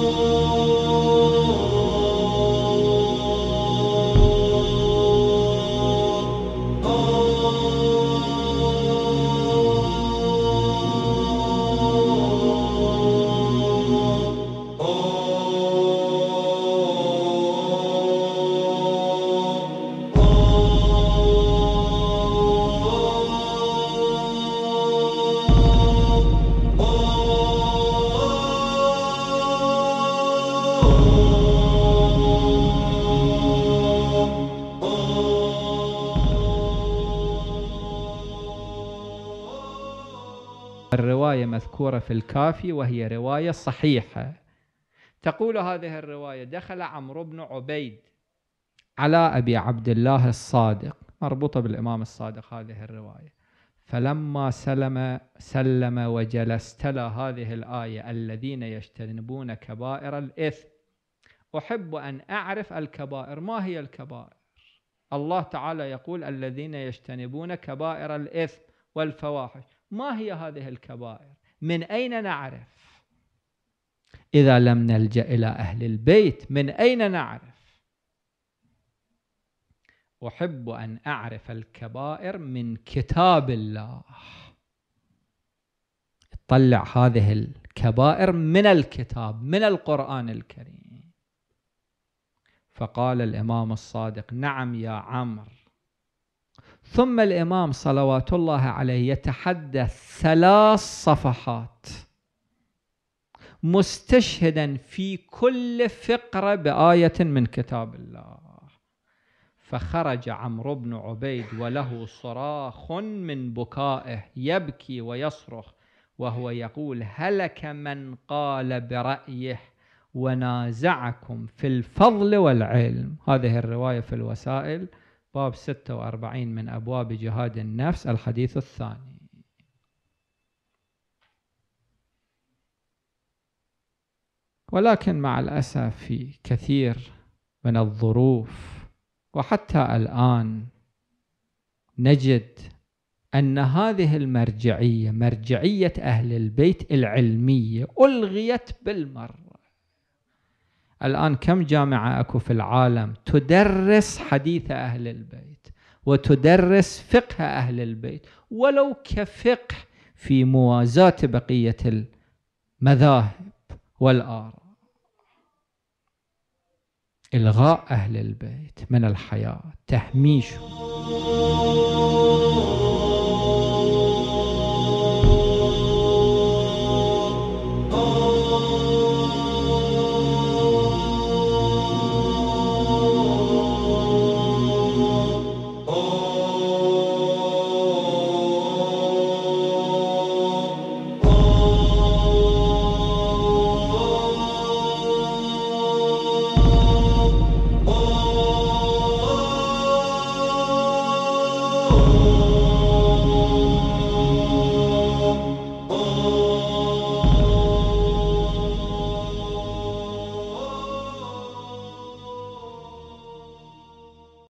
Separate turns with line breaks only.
Oh. الرواية مذكورة في الكافي وهي رواية صحيحة. تقول هذه الرواية دخل عمرو بن عبيد على أبي عبد الله الصادق. مربوطة بالإمام الصادق هذه الرواية. فلما سلم سلم وجلس تلا هذه الآية الذين يجتنبون كبائر الإثم. أحب أن أعرف الكبائر. ما هي الكبائر؟ الله تعالى يقول الذين يجتنبون كبائر الإثم والفواحش. ما هي هذه الكبائر؟ من أين نعرف؟ إذا لم نلجأ إلى أهل البيت من أين نعرف؟ أحب أن أعرف الكبائر من كتاب الله. طلع هذه الكبائر من الكتاب من القرآن الكريم. فقال الإمام الصادق نعم يا عمرو. ثم الإمام صلوات الله عليه يتحدث ثلاث صفحات مستشهدا في كل فقرة بآية من كتاب الله. فخرج عمرو بن عبيد وله صراخ من بكائه يبكي ويصرخ وهو يقول هلك من قال برأيه ونازعكم في الفضل والعلم. هذه الرواية في الوسائل. باب 46 من أبواب جهاد النفس الحديث الثاني. ولكن مع الأسف في كثير من الظروف وحتى الآن نجد أن هذه المرجعية مرجعية أهل البيت العلمية ألغيت بالمرة. الآن كم جامعة أكو في العالم تدرس حديث أهل البيت وتدرس فقه أهل البيت؟ ولو كفقه في موازاة بقية المذاهب والآراء. إلغاء أهل البيت من الحياة تهميشهم. Oh.